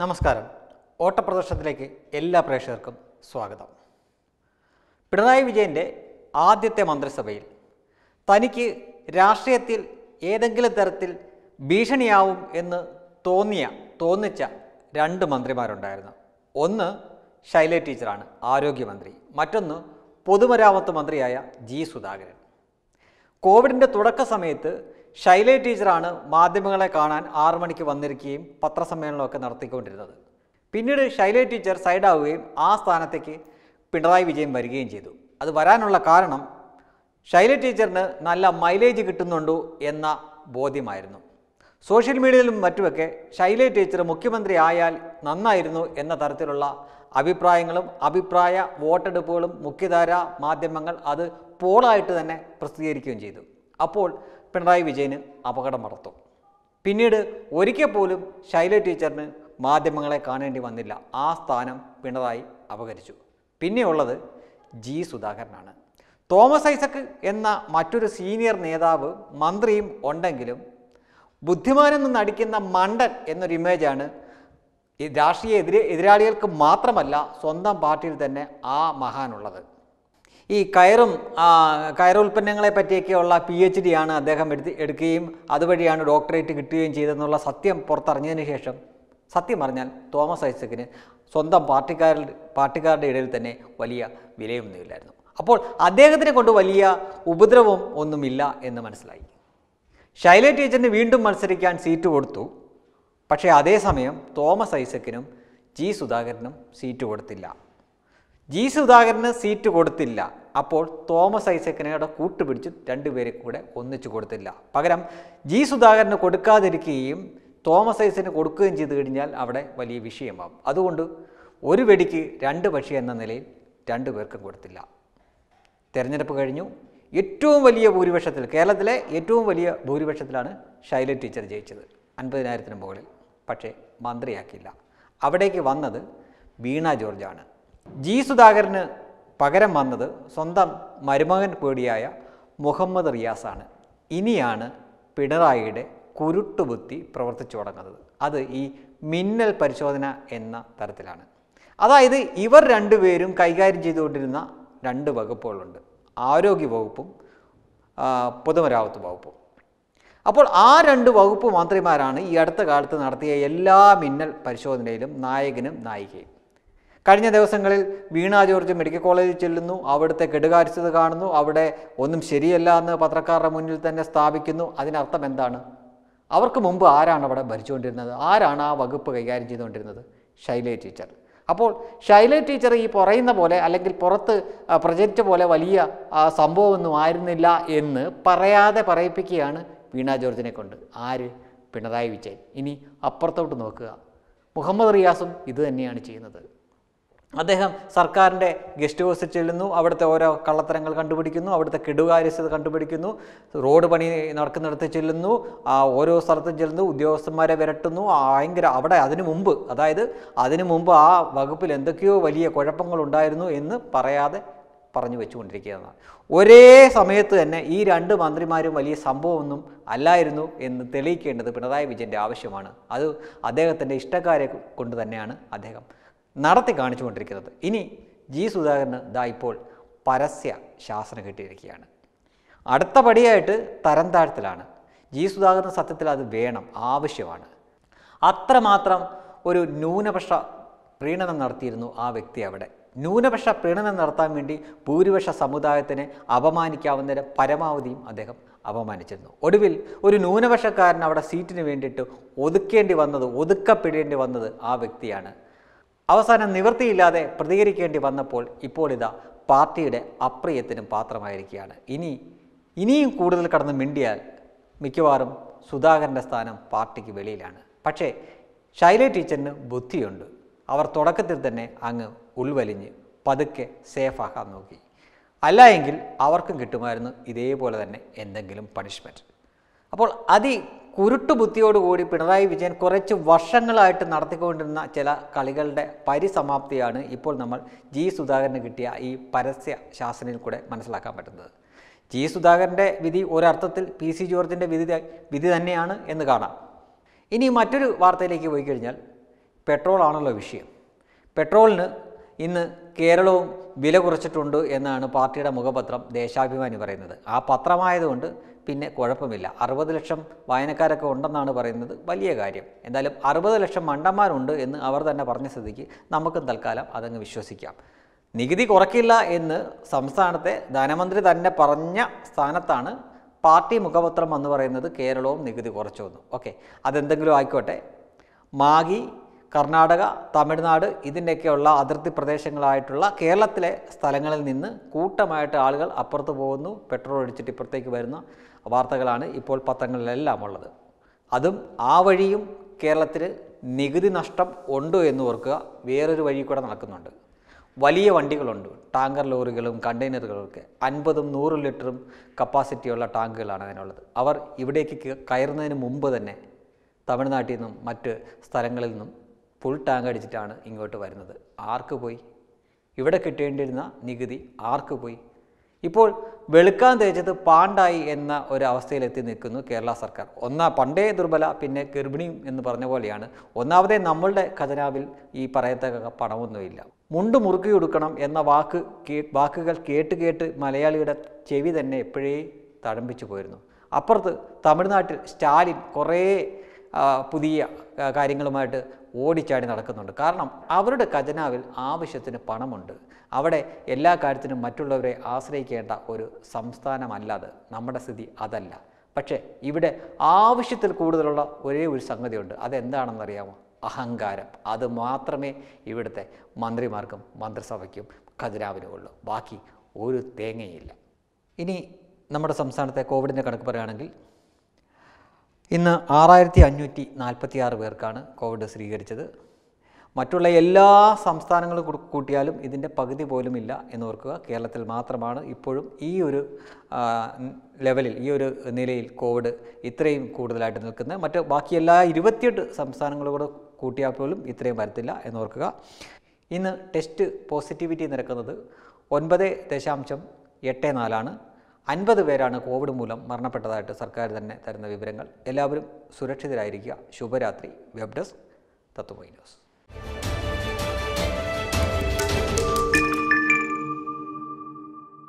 നമസ്കാരം. ഓട്ടപ്രദർശനത്തിലേക്ക് എല്ലാ പ്രേക്ഷകർക്കും സ്വാഗതം. പിണറായി വിജയന്റെ ആദ്യത്തെ മന്ത്രിസഭയിൽ തനിക്ക് രാഷ്ട്രീയത്തിൽ ഏതെങ്കിലും തരത്തിൽ ഭീഷണിയാവും എന്ന് തോന്നിയ തോന്നിച്ച രണ്ട് മന്ത്രിമാരുണ്ടായിരുന്നു. ഒന്ന് ശൈല ടീച്ചറാണ് ആരോഗ്യമന്ത്രി. മറ്റൊന്ന് പൊതുമരാമത്ത് മന്ത്രിയായ ജി സുധാകരൻ. കോവിഡിന്റെ തുടക്ക സമയത്ത് ശൈല ടീച്ചറാണ് മാധ്യമങ്ങളെ കാണാൻ ആറു മണിക്ക് വന്നിരിക്കുകയും പത്രസമ്മേളനമൊക്കെ നടത്തിക്കൊണ്ടിരുന്നത്. പിന്നീട് ശൈല ടീച്ചർ സൈഡാവുകയും ആ സ്ഥാനത്തേക്ക് പിണറായി വിജയൻ വരികയും ചെയ്തു. അത് വരാനുള്ള കാരണം ശൈല ടീച്ചറിന് നല്ല മൈലേജ് കിട്ടുന്നുണ്ടോ എന്ന ബോധ്യമായിരുന്നു. സോഷ്യൽ മീഡിയയിലും മറ്റുമൊക്കെ ശൈല ടീച്ചർ മുഖ്യമന്ത്രി ആയാൽ നന്നായിരുന്നു എന്ന തരത്തിലുള്ള അഭിപ്രായങ്ങളും അഭിപ്രായ വോട്ടെടുപ്പുകളും മുഖ്യധാര മാധ്യമങ്ങൾ അത് പോളായിട്ട് തന്നെ പ്രസിദ്ധീകരിക്കുകയും ചെയ്തു. അപ്പോൾ പിണറായി വിജയന് അപകടം നടത്തും പിന്നീട് ഒരിക്കൽ പോലും ശൈല ടീച്ചറിന് മാധ്യമങ്ങളെ കാണേണ്ടി വന്നില്ല. ആ സ്ഥാനം പിണറായി അപകരിച്ചു. പിന്നെയുള്ളത് ജി സുധാകരനാണ്. തോമസ് ഐസക് എന്ന മറ്റൊരു സീനിയർ നേതാവ് മന്ത്രിയും ഉണ്ടെങ്കിലും ബുദ്ധിമാനെന്ന് നടിക്കുന്ന മണ്ടൻ എന്നൊരു ഇമേജാണ് രാഷ്ട്രീയ എതിരെ എതിരാളികൾക്ക് മാത്രമല്ല സ്വന്തം പാർട്ടിയിൽ തന്നെ ആ മഹാനുള്ളത്. ഈ കയറും കയറുൽപ്പന്നങ്ങളെ പറ്റിയൊക്കെയുള്ള പി എച്ച് ഡി ആണ് അദ്ദേഹം എടുത്ത് എടുക്കുകയും അതുവഴിയാണ് ഡോക്ടറേറ്റ് കിട്ടുകയും ചെയ്തെന്നുള്ള സത്യം പുറത്തറിഞ്ഞതിന് ശേഷം സത്യം പറഞ്ഞാൽ തോമസ് ഐസക്കിന് സ്വന്തം പാർട്ടിക്കാരുടെ പാർട്ടിക്കാരുടെ ഇടയിൽ തന്നെ വലിയ വിലയൊന്നുമില്ലായിരുന്നു. അപ്പോൾ അദ്ദേഹത്തിനെ കൊണ്ട് വലിയ ഉപദ്രവം ഒന്നുമില്ല എന്ന് മനസ്സിലായി. ശൈല ടീച്ചറിന് വീണ്ടും മത്സരിക്കാൻ സീറ്റ് കൊടുത്തു. പക്ഷേ അതേസമയം തോമസ് ഐസക്കിനും ജി സുധാകരനും സീറ്റ് കൊടുത്തില്ല. ജി സുധാകരന് സീറ്റ് കൊടുത്തില്ല. അപ്പോൾ തോമസ് ഐസക്കിനോട് കൂട്ടുപിടിച്ച് രണ്ടുപേരെ കൂടെ ഒന്നിച്ചു കൊടുത്തില്ല. പകരം ജി സുധാകരന് കൊടുക്കാതിരിക്കുകയും തോമസ് ഐസക്കിന് കൊടുക്കുകയും ചെയ്തു കഴിഞ്ഞാൽ അവിടെ വലിയ വിഷയമാകും അതുകൊണ്ട് ഒരു വെടിക്ക് രണ്ട് പക്ഷി എന്ന നിലയിൽ രണ്ടു പേർക്കും കൊടുത്തില്ല. തെരഞ്ഞെടുപ്പ് കഴിഞ്ഞു. ഏറ്റവും വലിയ ഭൂരിപക്ഷത്തിൽ കേരളത്തിലെ ഏറ്റവും വലിയ ഭൂരിപക്ഷത്തിലാണ് ശൈല ടീച്ചർ ജയിച്ചത്. അൻപതിനായിരത്തിന് മുകളിൽ. പക്ഷേ മന്ത്രിയാക്കിയില്ല. അവിടേക്ക് വന്നത് വീണ ജോർജാണ്. ജി സുധാകരന് പകരം വന്നത് സ്വന്തം മരുമകൻ പേടിയായ മുഹമ്മദ് റിയാസാണ്. ഇനിയാണ് പിണറായിയുടെ കുരുട്ടുബുദ്ധി പ്രവർത്തിച്ചു തുടങ്ങുന്നത്. അത് ഈ മിന്നൽ പരിശോധന എന്ന തരത്തിലാണ്. അതായത് ഇവർ രണ്ടുപേരും കൈകാര്യം ചെയ്തുകൊണ്ടിരുന്ന രണ്ട് വകുപ്പുകളുണ്ട്. ആരോഗ്യ വകുപ്പും പൊതുമരാമത്ത് വകുപ്പും. അപ്പോൾ ആ രണ്ട് വകുപ്പ് മന്ത്രിമാരാണ് ഈ അടുത്ത കാലത്ത് നടത്തിയ എല്ലാ മിന്നൽ പരിശോധനയിലും നായകനും നായികയും. കഴിഞ്ഞ ദിവസങ്ങളിൽ വീണ ജോർജ് മെഡിക്കൽ കോളേജിൽ ചെല്ലുന്നു. അവിടുത്തെ കെടുകാര്യസ്ഥത കാണുന്നു. അവിടെ ഒന്നും ശരിയല്ല എന്ന് പത്രക്കാരുടെ മുന്നിൽ തന്നെ സ്ഥാപിക്കുന്നു. അതിനർത്ഥം എന്താണ്? അവർക്ക് മുമ്പ് ആരാണ് അവിടെ ഭരിച്ചുകൊണ്ടിരുന്നത്? ആരാണ് ആ വകുപ്പ് കൈകാര്യം ചെയ്തുകൊണ്ടിരുന്നത്? ശൈലേ ടീച്ചർ. അപ്പോൾ ശൈലേ ടീച്ചർ ഈ പറയുന്ന പോലെ അല്ലെങ്കിൽ പുറത്ത് പ്രചരിച്ച പോലെ വലിയ സംഭവമൊന്നും ആയിരുന്നില്ല എന്ന് പറയാതെ പറയിപ്പിക്കുകയാണ് വീണ ജോർജിനെ കൊണ്ട്. ആര്? പിണറായി വിജയൻ. ഇനി അപ്പുറത്തോട്ട് നോക്കുക. മുഹമ്മദ് റിയാസും ഇത് തന്നെയാണ് ചെയ്യുന്നത്. അദ്ദേഹം സർക്കാരിന്റെ ഗസ്റ്റ് ഹൗസിൽ ചെല്ലുന്നു. അവിടുത്തെ ഓരോ കള്ളത്തരങ്ങൾ കണ്ടുപിടിക്കുന്നു. അവിടുത്തെ കെടുകാര്യസ്ഥത കണ്ടുപിടിക്കുന്നു. റോഡ് പണി നടക്കുന്നിടത്ത് ചെല്ലുന്നു. ആ ഓരോ സ്ഥലത്തും ചെല്ലുന്നു. ഉദ്യോഗസ്ഥന്മാരെ വിരട്ടുന്നു. ഭയങ്കര അവിടെ അതിനു മുമ്പ് അതായത് അതിനു മുമ്പ് ആ വകുപ്പിൽ എന്തൊക്കെയോ വലിയ കുഴപ്പങ്ങളുണ്ടായിരുന്നു എന്ന് പറയാതെ പറഞ്ഞു വെച്ചുകൊണ്ടിരിക്കുകയാണ്. ഒരേ സമയത്ത് തന്നെ ഈ രണ്ട് മന്ത്രിമാരും വലിയ സംഭവമൊന്നും അല്ലായിരുന്നു എന്ന് തെളിയിക്കേണ്ടത് പിണറായി വിജയന്റെ ആവശ്യമാണ്. അത് അദ്ദേഹത്തിന്റെ ഇഷ്ടക്കാരെ കൊണ്ട് തന്നെയാണ് അദ്ദേഹം നടത്തി കാണിച്ചുകൊണ്ടിരിക്കുന്നത്. ഇനി ജി സുധാകരന് ദാ ഇപ്പോൾ പരസ്യ ശാസനം കിട്ടിയിരിക്കുകയാണ്. അടുത്ത പടിയായിട്ട് തരം താഴ്ത്തലാണ്. ജി സുധാകരൻ സത്യത്തിൽ അത് വേണം ആവശ്യമാണ്. അത്രമാത്രം ഒരു ന്യൂനപക്ഷ പ്രീണനം നടത്തിയിരുന്നു ആ വ്യക്തി അവിടെ. ന്യൂനപക്ഷ പ്രീണനം നടത്താൻ വേണ്ടി ഭൂരിപക്ഷ സമുദായത്തിനെ അപമാനിക്കാവുന്നതിന് പരമാവധിയും അദ്ദേഹം അപമാനിച്ചിരുന്നു. ഒടുവിൽ ഒരു ന്യൂനപക്ഷക്കാരൻ അവിടെ സീറ്റിന് വേണ്ടിയിട്ട് ഒതുക്കേണ്ടി വന്നത് ഒതുക്കപ്പെടേണ്ടി വന്നത് ആ വ്യക്തിയാണ്. അവസാനം നിവൃത്തിയില്ലാതെ പ്രതികരിക്കേണ്ടി വന്നപ്പോൾ ഇപ്പോൾ ഇതാ പാർട്ടിയുടെ അപ്രിയത്തിനും പാത്രമായിരിക്കുകയാണ്. ഇനി ഇനിയും കൂടുതൽ കടന്ന് മിണ്ടിയാൽ മിക്കവാറും സുധാകരന്റെ സ്ഥാനം പാർട്ടിക്ക് വെളിയിലാണ്. പക്ഷേ ശൈല ടീച്ചറിന് ബുദ്ധിയുണ്ട്. അവർ തുടക്കത്തിൽ തന്നെ അങ്ങ് ഉൾവലിഞ്ഞ് പതുക്കെ സേഫാക്കാൻ നോക്കി. അല്ല എങ്കിൽ അവർക്കും കിട്ടുമായിരുന്നു ഇതേപോലെ തന്നെ എന്തെങ്കിലും പണിഷ്മെന്റ് അപ്പോൾ അതി കുരുട്ടു ബുദ്ധിയോടുകൂടി പിണറായി വിജയൻ കുറച്ച് വർഷങ്ങളായിട്ട് നടത്തിക്കൊണ്ടിരുന്ന ചില കളികളുടെ പരിസമാപ്തിയാണ് ഇപ്പോൾ നമ്മൾ ജി സുധാകരന് കിട്ടിയ ഈ പരസ്യ ശാസനയിൽ കൂടെ മനസ്സിലാക്കാൻ പറ്റുന്നത്. ജി സുധാകരന്റെ വിധി ഒരർത്ഥത്തിൽ പി സി ജോർജിന്റെ വിധി വിധി തന്നെയാണ് എന്ന് കാണാം. ഇനി മറ്റൊരു വാർത്തയിലേക്ക് പോയി കഴിഞ്ഞാൽ പെട്രോളാണല്ലോ വിഷയം. പെട്രോളിന് ഇന്ന് കേരളവും വില കുറച്ചിട്ടുണ്ട് എന്നാണ് പാർട്ടിയുടെ മുഖപത്രം ദേശാഭിമാനി പറയുന്നത്. ആ പത്രമായതുകൊണ്ട് പിന്നെ കുഴപ്പമില്ല. അറുപത് ലക്ഷം വായനക്കാരൊക്കെ ഉണ്ടെന്നാണ് പറയുന്നത് വലിയ കാര്യം. എന്തായാലും അറുപത് ലക്ഷം മണ്ടന്മാരുണ്ട് എന്ന് അവർ തന്നെ പറഞ്ഞ സ്ഥിതിക്ക് നമുക്കും തൽക്കാലം അതങ്ങ് വിശ്വസിക്കാം. നികുതി കുറയ്ക്കില്ല എന്ന് സംസ്ഥാനത്തെ ധനമന്ത്രി തന്നെ പറഞ്ഞ സ്ഥാനത്താണ് പാർട്ടി മുഖപത്രം എന്ന് പറയുന്നത് കേരളവും നികുതി കുറച്ചു വന്നു ഓക്കെ അതെന്തെങ്കിലും ആയിക്കോട്ടെ. മാഗി കർണാടക തമിഴ്നാട് ഇതിന്റെയൊക്കെയുള്ള അതിർത്തി പ്രദേശങ്ങളായിട്ടുള്ള കേരളത്തിലെ സ്ഥലങ്ങളിൽ നിന്ന് കൂട്ടമായിട്ട് ആളുകൾ അപ്പുറത്ത് പോകുന്നു. പെട്രോൾ അടിച്ചിട്ട് ഇപ്പുറത്തേക്ക് വരുന്ന വാർത്തകളാണ് ഇപ്പോൾ പത്രങ്ങളിലെല്ലാം ഉള്ളത്. അതും ആ വഴിയും കേരളത്തിൽ നികുതി നഷ്ടം ഉണ്ടോ എന്ന് ഓർക്കുക. വേറൊരു വഴി കൂടെ നടക്കുന്നുണ്ട്. വലിയ വണ്ടികളുണ്ട്. ടാങ്കർ ലോറികളും കണ്ടെയ്നറുകളൊക്കെ അൻപതും നൂറും ലിറ്ററും കപ്പാസിറ്റിയുള്ള ടാങ്കുകളാണ് അതിനുള്ളത്. അവർ ഇവിടേക്ക് കയറുന്നതിന് മുമ്പ് തന്നെ തമിഴ്നാട്ടിൽ നിന്നും മറ്റ് സ്ഥലങ്ങളിൽ നിന്നും ഫുൾ ടാങ്ക് അടിച്ചിട്ടാണ് ഇങ്ങോട്ട് വരുന്നത്. ആർക്ക് പോയി? ഇവിടെ കിട്ടേണ്ടിയിരുന്ന നികുതി ആർക്ക് പോയി? ഇപ്പോൾ വെളുക്കാൻ തേച്ചത് പാണ്ടായി എന്ന ഒരു അവസ്ഥയിലെത്തി നിൽക്കുന്നു കേരള സർക്കാർ. ഒന്നാ പണ്ടേ ദുർബല പിന്നെ ഗർഭിണിയും എന്ന് പറഞ്ഞ പോലെയാണ്. ഒന്നാമതേ നമ്മളുടെ ഖജനാവിൽ ഈ പറയത്തക്ക പണമൊന്നുമില്ല. മുണ്ട് മുറുക്കി കൊടുക്കണം എന്ന വാക്ക് വാക്കുകൾ കേട്ട് കേട്ട് മലയാളിയുടെ ചെവി തന്നെ എപ്പോഴേ തഴമ്പിച്ചു പോയിരുന്നു. അപ്പുറത്ത് തമിഴ്നാട്ടിൽ സ്റ്റാലിൻ കുറേ പുതിയ കാര്യങ്ങളുമായിട്ട് ഓടിച്ചാടി നടക്കുന്നുണ്ട്. കാരണം അവരുടെ ഖജനാവിൽ ആവശ്യത്തിന് പണമുണ്ട്. അവിടെ എല്ലാ കാര്യത്തിനും മറ്റുള്ളവരെ ആശ്രയിക്കേണ്ട ഒരു സംസ്ഥാനമല്ലാതെ നമ്മുടെ സ്ഥിതി അതല്ല. പക്ഷേ ഇവിടെ ആവശ്യത്തിൽ കൂടുതലുള്ള ഒരേ ഒരു സംഗതിയുണ്ട്. അതെന്താണെന്നറിയാമോ? അഹങ്കാരം. അത് മാത്രമേ ഇവിടുത്തെ മന്ത്രിമാർക്കും മന്ത്രിസഭയ്ക്കും ഖജനാവിനുമുള്ളൂ ബാക്കി ഒരു തേങ്ങയില്ല. ഇനി നമ്മുടെ സംസ്ഥാനത്തെ കോവിഡിന്റെ കണക്ക് പറയുകയാണെങ്കിൽ ഇന്ന് ആറായിരത്തി അഞ്ഞൂറ്റി നാൽപ്പത്തി ആറ് പേർക്കാണ് കോവിഡ് സ്ഥിരീകരിച്ചത്. മറ്റുള്ള എല്ലാ സംസ്ഥാനങ്ങളും കൂട്ടിയാലും ഇതിന്റെ പകുതി പോലും ഇല്ല എന്ന് ഓർക്കുക കേരളത്തിൽ മാത്രമാണ് ഇപ്പോഴും ഈ ഒരു ലെവലിൽ ഈ ഒരു നിലയിൽ കോവിഡ് ഇത്രയും കൂടുതലായിട്ട് നിൽക്കുന്നത്. മറ്റ് ബാക്കി എല്ലാ ഇരുപത്തിയെട്ട് സംസ്ഥാനങ്ങളും കൂടെ കൂട്ടിയാൽ പോലും ഇത്രയും വരത്തില്ല എന്ന് ഓർക്കുക ഇന്ന് ടെസ്റ്റ് പോസിറ്റിവിറ്റി നിരക്കുന്നത് ഒൻപത് ദശാംശം എട്ട് നാലാണ്. അൻപത് പേരാണ് കോവിഡ് മൂലം മരണപ്പെട്ടതായിട്ട് സർക്കാർ തന്നെ തരുന്ന വിവരങ്ങൾ. എല്ലാവരും സുരക്ഷിതരായിരിക്കുക. ശുഭരാത്രി. Web desk Tatwamayi News.